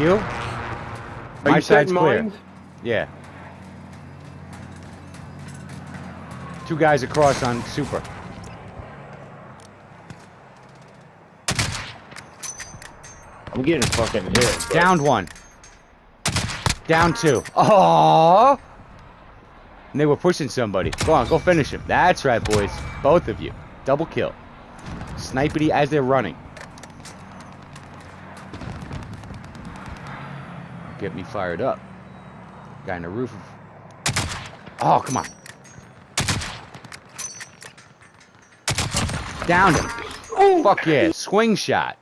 You? Are My you side's clear. Yeah. Two guys across on super. I'm getting fucking hit. bro. Downed one. Down two. Oh! And they were pushing somebody. Go on, go finish him. That's right, boys. Both of you. Double kill. Snipity as they're running. Get me fired up. Guy in the roof. Of... Oh, come on. Downed him. Oh. Fuck yeah. Swing shot.